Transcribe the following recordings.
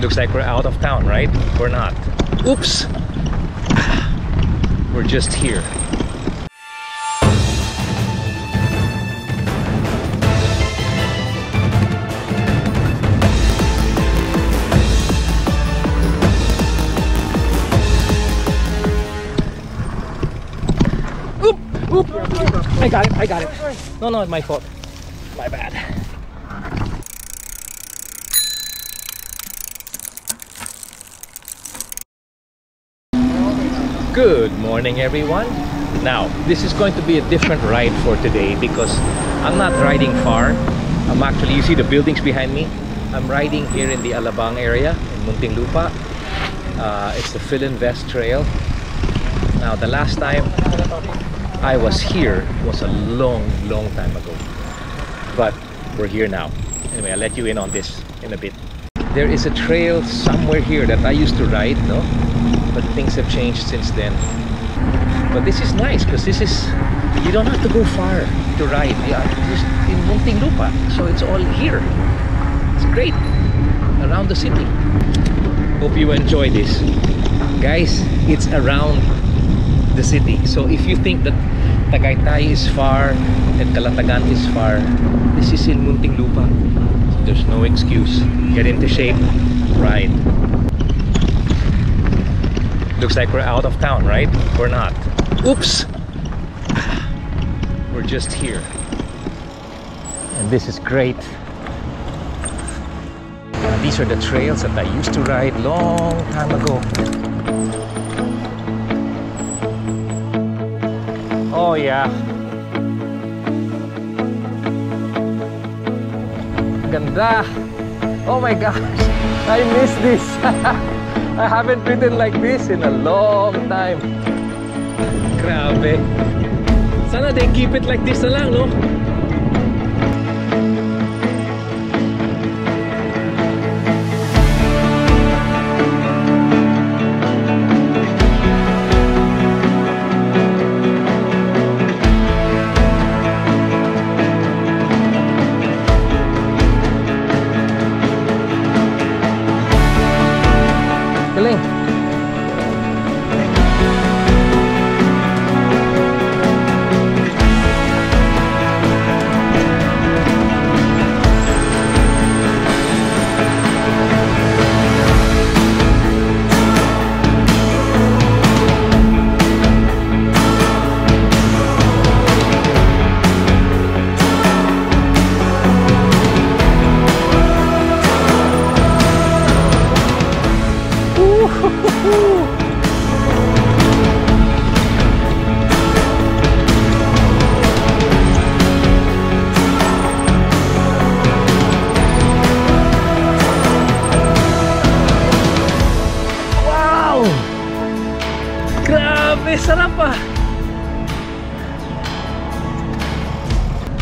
Looks like we're out of town, right? We're not. Oops! We're just here. Oop! Oop! I got it, I got it. No, no, my fault. My bad. Good morning everyone. Now, this is going to be a different ride for today because I'm not riding far. I'm actually, you see the buildings behind me? I'm riding here in the Alabang area in Muntinlupa. Uh, it's the Philinvest Trail. Now, the last time I was here was a long, long time ago. But we're here now. Anyway, I'll let you in on this in a bit. There is a trail somewhere here that I used to ride, no? But things have changed since then. But this is nice because this is, you don't have to go far to ride. Are just in Muntinlupa. So it's all here. It's great. Around the city. Hope you enjoy this. Guys, it's around the city. So if you think that Tagaytay is far and Calatagan is far, this is in Muntinlupa. So there's no excuse. Get into shape, ride. Looks like we're out of town, right? We're not. Oops! We're just here. And this is great. These are the trails that I used to ride long time ago. Oh yeah. Ganda. Oh my gosh. I miss this. I haven't ridden like this in a long time. Grabe. Sana they keep it like this na lang, no?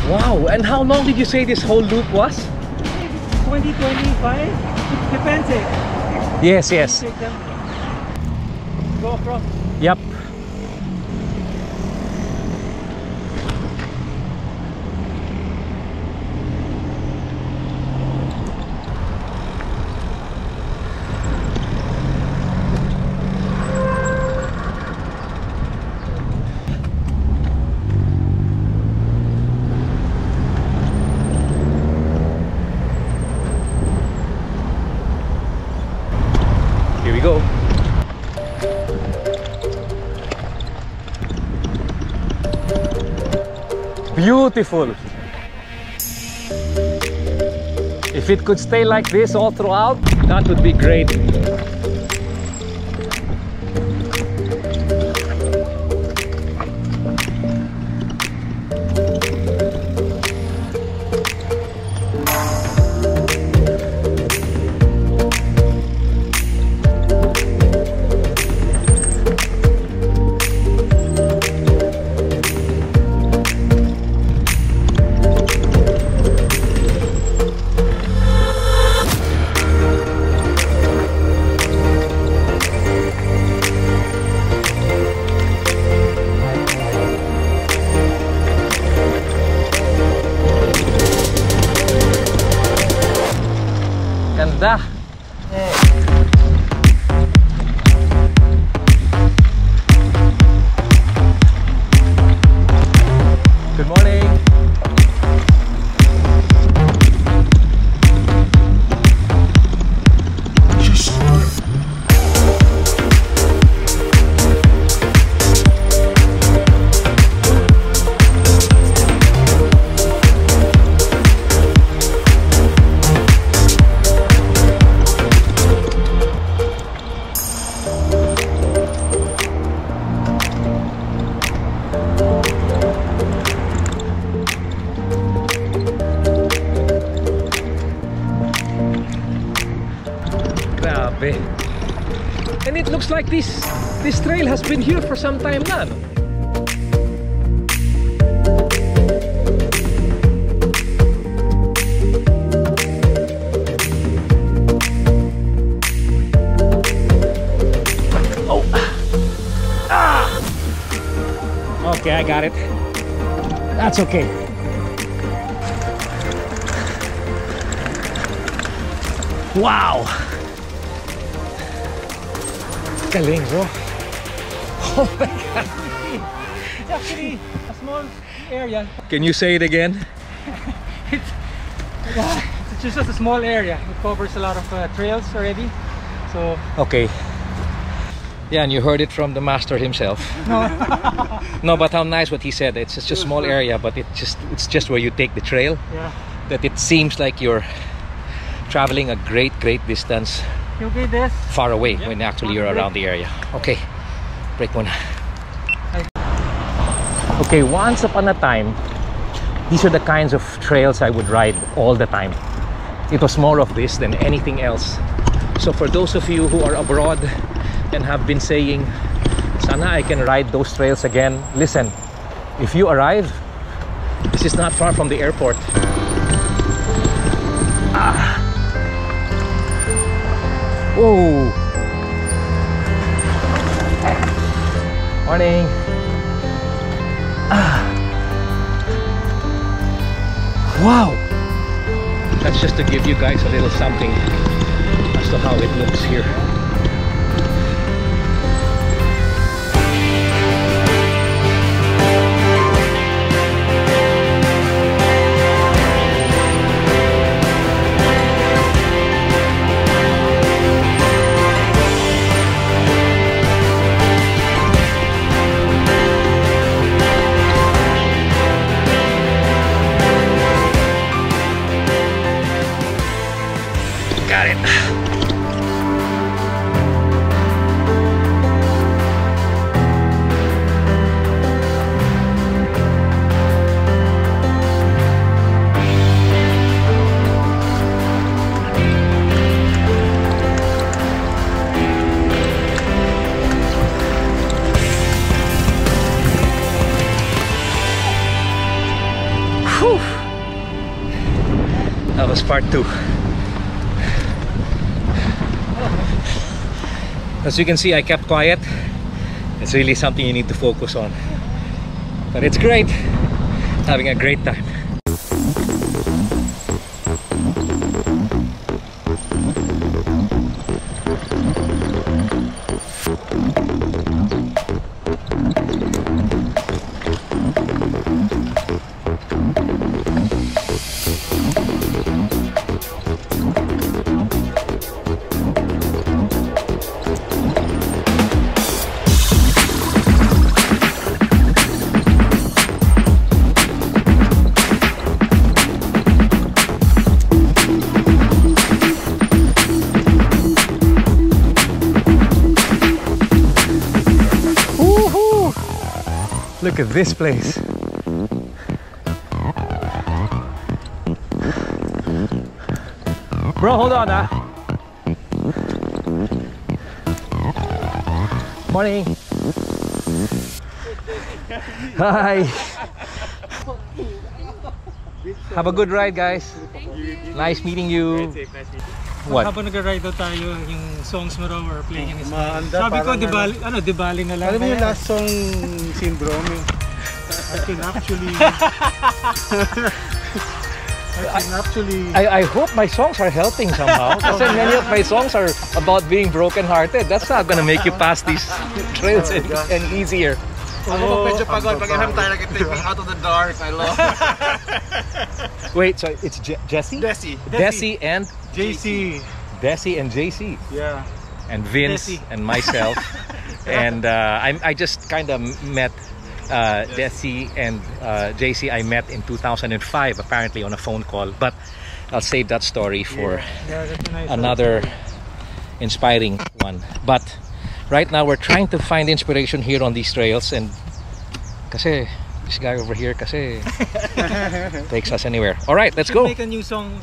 Wow, and how long did you say this whole loop was? 20, 25? Depends eh. Yes, yes. Go across. Yep. Beautiful. If it could stay like this all throughout, that would be great. For some time na. Oh. Ah. Okay, I got it. That's okay. Wow! Galing, bro. Oh my god. It's actually a small area. Can you say it again? It's just a small area. It covers a lot of uh, trails already. So Okay. Yeah, and you heard it from the master himself. no, No, but how nice what he said. It's just a small area, but it just it's just where you take the trail yeah. that it seems like you're traveling a great, great distance You okay, this? far away when actually you're around the area. Okay, break muna. Okay, once upon a time, these are the kinds of trails I would ride all the time. It was more of this than anything else. So for those of you who are abroad and have been saying, sana I can ride those trails again, listen, if you arrive, this is not far from the airport. Ah. Whoa! Morning! Ah. Wow! That's just to give you guys a little something as to how it looks here. Part two. As you can see, I kept quiet. It's really something you need to focus on. But it's great. Having a great time. Look at this place. Bro, hold on, ah. Morning. Hi. Have a good ride, guys. Nice meeting you. What? Habang nag-ride daw tayo, yung songs mo raw are playing in his mind. Maanda, Sabi ko, parang di bali, ano, di bali na lang. Alam mo yung last song syndrome? yung- I can actually... I can actually... I, I hope my songs are helping somehow. Kasi many of my songs are about being broken-hearted. That's not gonna make you pass these trails any, any easier. Ako Oh, medyo pagod pag alam tayo nag-take me out of the dark. I love Wait, so it's Je- Jesse? Desi. Desi and JC. Desi and JC Yeah. and Vince Desi. and myself. and uh, I, I just kind of met uh, Desi and uh, JC. I met in 2005, apparently on a phone call. But I'll save that story for Yeah, that's a nice another inspiring one. But right now we're trying to find inspiration here on these trails and kasi this guy over here kasi takes us anywhere. All right, let's go. make a new song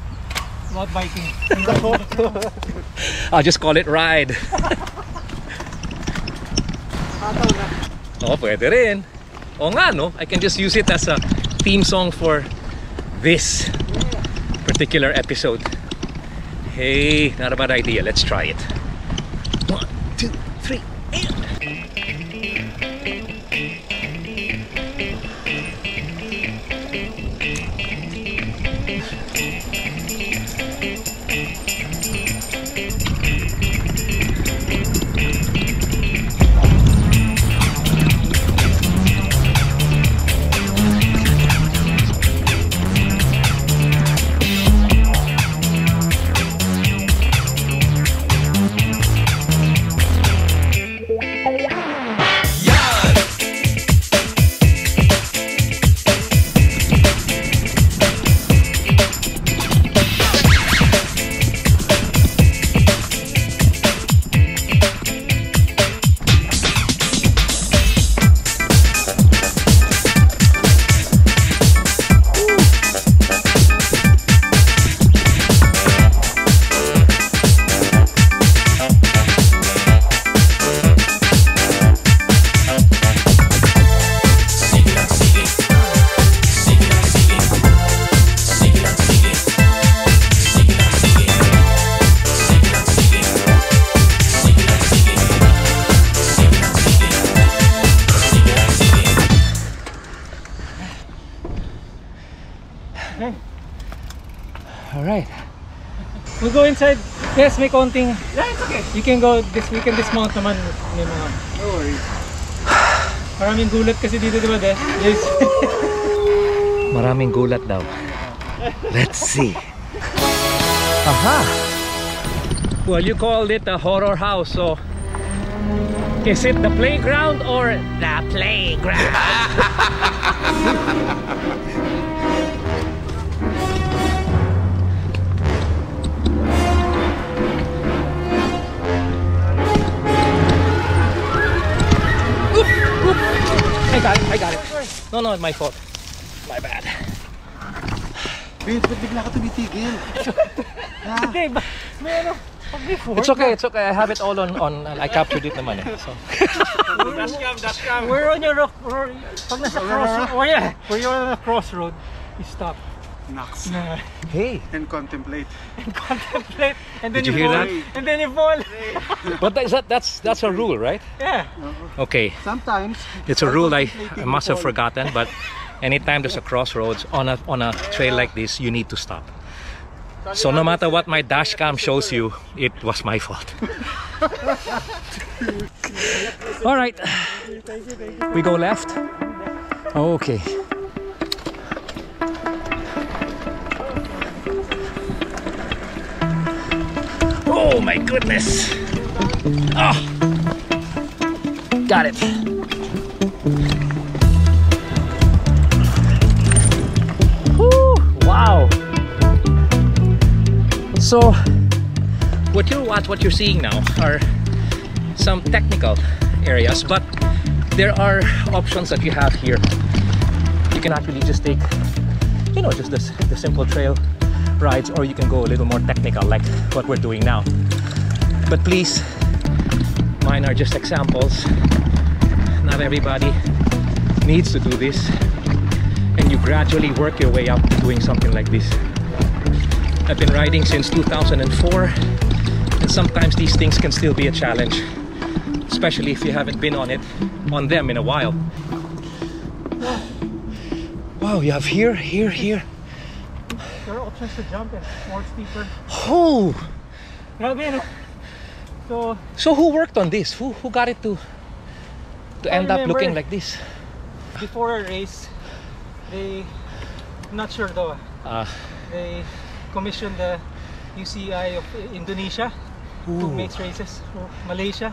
about biking. I'll just call it ride. Oh, pwede rin. O nga, no? I can just use it as a theme song for this particular episode. Hey, not a bad idea. Let's try it. One, two, three, and... Go inside. Yes, may konting. Yeah, it's okay. You can go this we can dismount naman. May mga. No worries. Maraming gulat kasi dito, di ba, De? Yes. Maraming gulat daw. Let's see. Aha! Well, you called it a horror house, so is it the playground or the playground? got it, I got it. No, no, my fault. My bad. Ba't bigla ka tumitigil? Hindi, ba? May ano. It's okay, it's okay. I have it all on, on I captured it naman eh. So. Dashcam, dashcam. We're on your pag nasa crossroad, oh yeah, where you're on a crossroad, you stop. Knocks. Na, Hey, And contemplate. and contemplate, and then Did you hear fall, that? and then you fall. but that, is that, that's that's a rule, right? Yeah. Okay, Sometimes, it's a rule I, I must have forgotten, but anytime there's a crossroads on a on a trail like this, you need to stop. So no matter what my dash cam shows you, it was my fault. All right, we go left. Okay. Oh my goodness. Oh. Got it. Woo, wow. So what you what what you're seeing now are some technical areas, but there are options that you have here. You can actually just take, you know, just this the simple trail rides, or you can go a little more technical, like what we're doing now. But please, mine are just examples. Not everybody needs to do this, and you gradually work your way up to doing something like this. I've been riding since 2004, and sometimes these things can still be a challenge, especially if you haven't been on it, on them in a while. Wow, you have here, here, here. Are to jump and more steeper. Oh, Grabe, no? So, so who worked on this? Who who got it to to I end up looking like this? before a race, they, I'm not sure though, Uh, they commissioned the UCI of Indonesia Ooh. makes races for Malaysia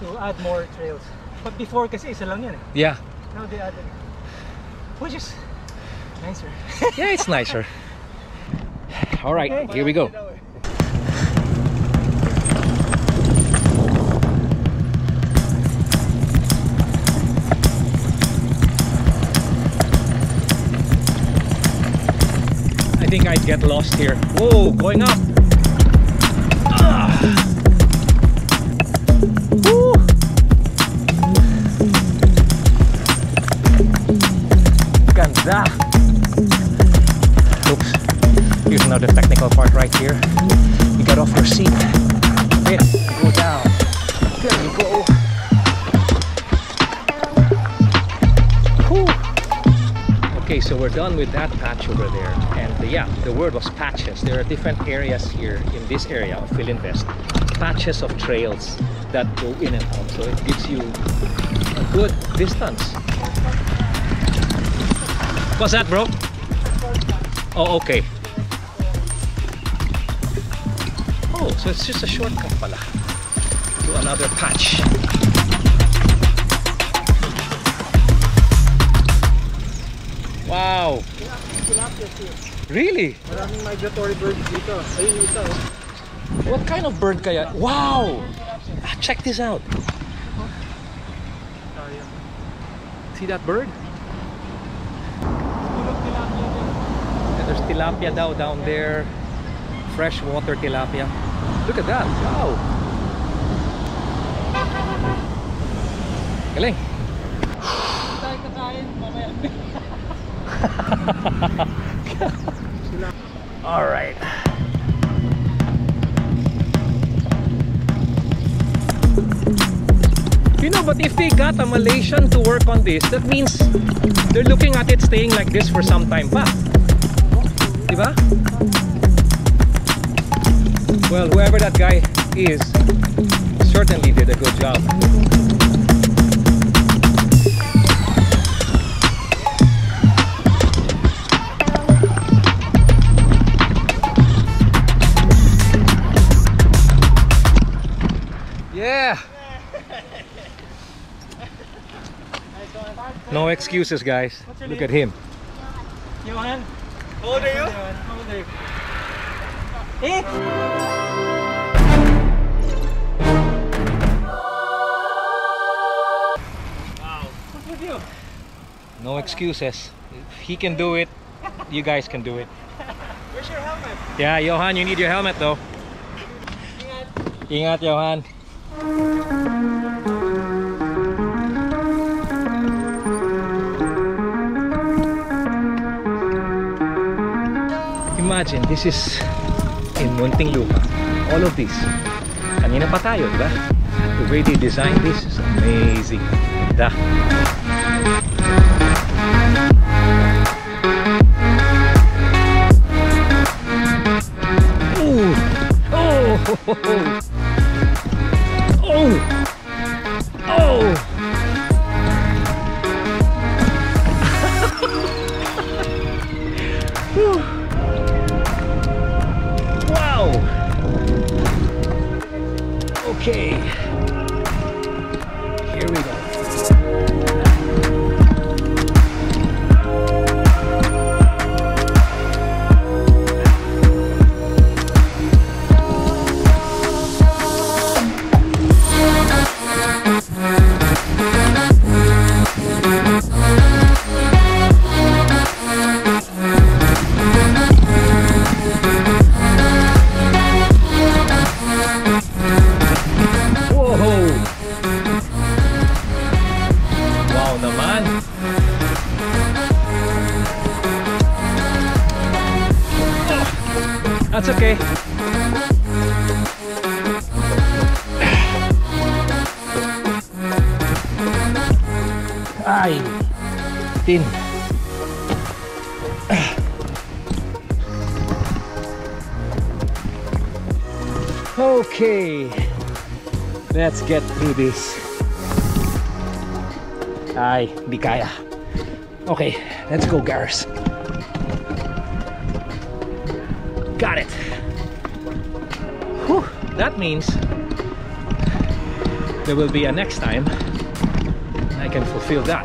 to add more trails. But before kasi isa lang yan eh. yeah, Now they added, which is nicer. yeah, it's nicer. All right, Okay. here we go. I think I'd get lost here. Whoa, going up. Here. You get off your seat. Go down. There you go. Whew. Okay, so we're done with that patch over there. And uh, yeah, the word was patches. There are different areas here in this area of Philinvest. Patches of trails that go in and out. So it gives you a good distance. What's that, bro? Oh, okay. Oh, so it's just a shortcut pala to another patch. Wow! Really? Maraming migratory birds dito. Ayun isa oh. What kind of bird kaya? Wow! Ah, check this out. See that bird? And there's tilapia daw down there. Freshwater tilapia. Look at that. Wow. Galing. Tayo kakain, mamaya. All right. You know, but if they got a Malaysian to work on this, that means they're looking at it staying like this for some time pa. Diba? Well, whoever that guy is, certainly did a good job. Yeah. No excuses, guys. Look at him. Johan? How old are you? How old are you? Eh? What's with you? No excuses. If he can do it, you guys can do it. Where's your helmet? Yeah, Johan, you need your helmet though. Ingat. Ingat, Johan. Imagine, this is in Muntinlupa. All of this. Kanina pa tayo, di ba? The way they designed this is amazing. Ganda. Ooh. Oh! Oh! Whoa! Wow naman! That's okay. Ay! Tin! Okay. Let's get through this. Ay, di kaya. Okay, let's go, Garrus. Got it. Whew, that means there will be a next time I can fulfill that.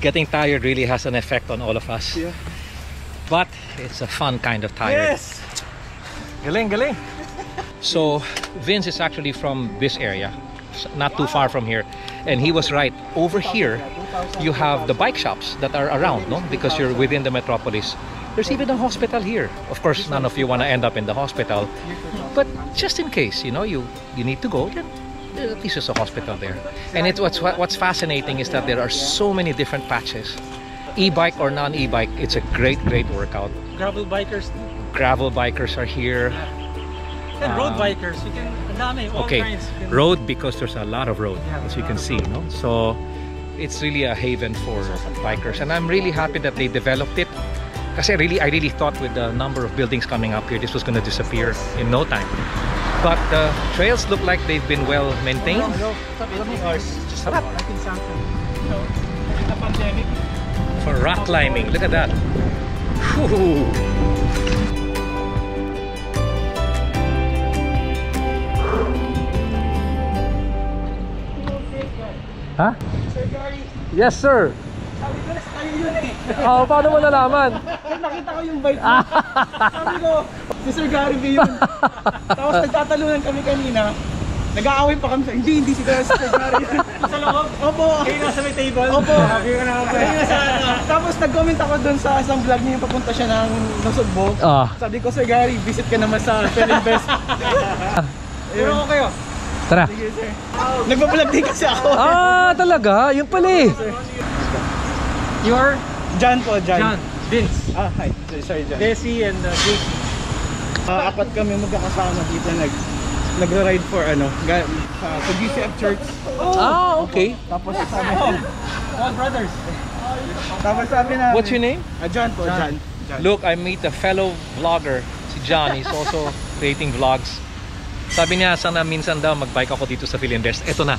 Getting tired really has an effect on all of us. Yeah. But it's a fun kind of tired. Yes! Galing, galing. So Vince is actually from this area, s- not too far from here, and he was right. Over here, you have the bike shops that are around, no? Because you're within the metropolis. There's even a hospital here. Of course, none of you want to end up in the hospital, but just in case, you know, you you need to go, then at least there's a hospital there. And it, what's what's fascinating is that there are so many different patches. E-bike or non-e-bike, it's a great, great workout. Gravel bikers Gravel bikers are here. and road Um, bikers. You can, okay kinds. You can- road because there's a lot of road as you can see no so it's really a haven for bikers and i'm really happy that they developed it because i really i really thought with the number of buildings coming up here this was going to disappear in no time but the trails look like they've been well maintained Sarap. The pandemic. for rock climbing look at that Whew. Ha? Yes, sir. Oh, paano mo nalaman? Nakita ko yung bike mo. Sabi ko, si Sir Gary B yun. Tapos nagtatalunan kami kanina. Nag-aaway pa kami sa, hindi, hindi si Sir Gary yun. Sa loob. Opo. Kayo nasa may table. Opo. Sabi ko na sa- Tapos nag-comment ako dun sa isang vlog niya yung papunta siya ng Nasugbo. Ah. Sabi ko, Sir Gary, visit ka naman sa Peninvest. Pero ako kayo. Tara. Sige, sir. Nagbablog din kasi ako. Ah, talaga? Yung pala eh. You're John po, John. John. Vince. Ah, hi. Sorry, sorry, John. Desi and uh, Jake. Ah, apat kami magkakasama dito nag nagra-ride for ano, ga, ah, sa GCF Church. Ah, okay. Tapos sabi All brothers. tapos sabi na What's your name? Ah, John po, John. John. Look, I meet a fellow vlogger, si John. He's also creating vlogs. Sabi niya, sana minsan daw magbike ako dito sa Philinvest. Ito na.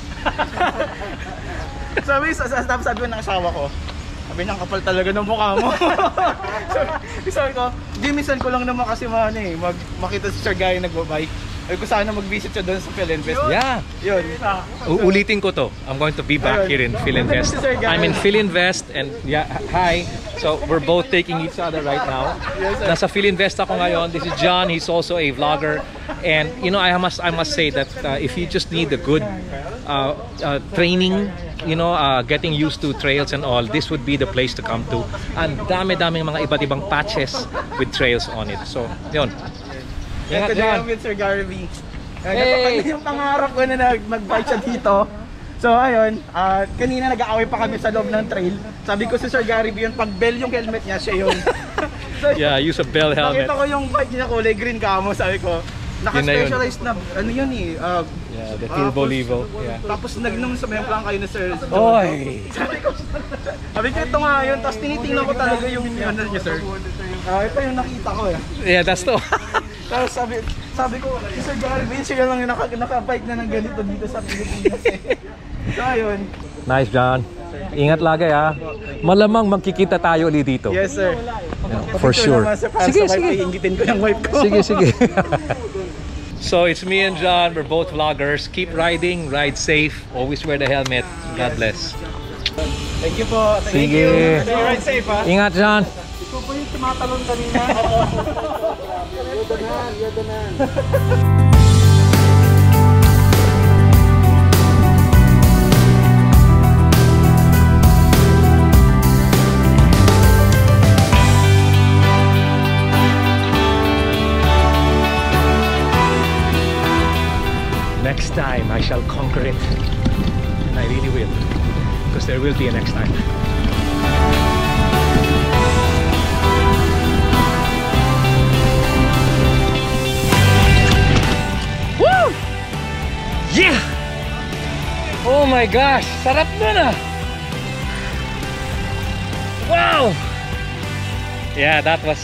sabi, sa, sa, tapos sabi ko ng asawa ko, sabi niya, "Ang kapal talaga ng mukha mo. sabi, sabi ko, di minsan ko lang naman kasi man eh, mag, makita si Sir Guy nagbabike. Sabi ko sana mag-visit siya doon sa Philinvest. Yeah. Yun. Uulitin ko to. I'm going to be back here in Philinvest. I'm in Philinvest and yeah, hi. So we're both taking each other right now. Nasa Philinvest ako ngayon. This is John. He's also a vlogger. And you know, I must I must say that uh, if you just need a good uh, uh, training, you know, uh, getting used to trails and all, this would be the place to come to. And dami-daming mga iba't ibang patches with trails on it. So, yun. Ingat today. I'm with Sir Gary V. Hey! Hey! yung pangarap ko na mag-bike siya dito. So ayun, ah, kanina nag-aaway pa kami sa loob ng trail. Sabi ko si Sir Gary V yun, pag bell yung helmet niya, siya yun. so, Yeah, use a bell helmet. Nakita ko yung bike niya kulay green kamo, sabi ko. Naka-specialized na, ano yun eh. ah, Yeah, the ah, Turbo Levo. Yeah. Tapos nag-inom sa may kayo na Sir. Oy! Sabi ko, sabi ko ito nga yun, tapos tinitingnan ko talaga yung ano niya Sir. Ah, ito yung nakita ko eh. Yeah, that's the Tapos sabi, sabi ko, si Sir Gary Vince, siya lang yung naka, nakabike na ng ganito dito sa Pilipinas eh. So ayun, Nice, John. Ingat lagi ah. Malamang magkikita tayo ulit dito. yes sir. For Ito sure. Sige, sige. iingitin ko yung wife ko. Sige, sige. so it's me and John. We're both vloggers. Keep riding, ride safe. Always wear the helmet. God bless. Thank you po. Thank Sige. you. Stay ride safe ha. Ingat, John. Ikaw po yung tumatalon kanina. You're the man, you're the man. Next time I shall conquer it. And I really will. Because there will be a next time. Woo! Yeah! Oh my gosh! Sarap ah! Wow! Yeah, that was...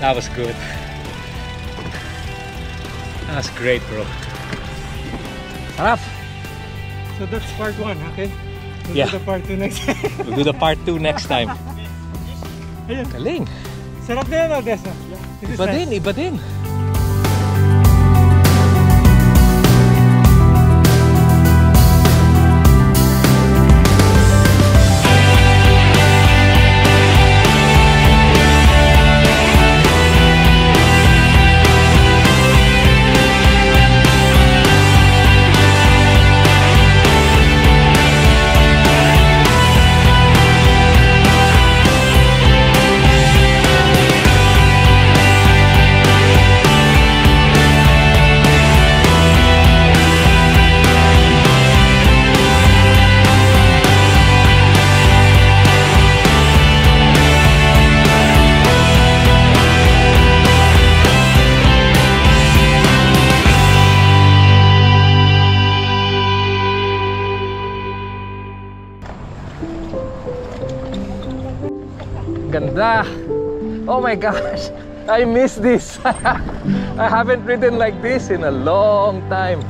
That was good. That's great, bro. Sarap! So that's part one, okay? We'll Yeah. do the part two next. We'll do the part 2 next time. Ayun. Galing! Sarap na yan, Odessa. Is Iba nice. din, iba din. Ganda. Ah. Oh my gosh. I miss this. I haven't ridden like this in a long time.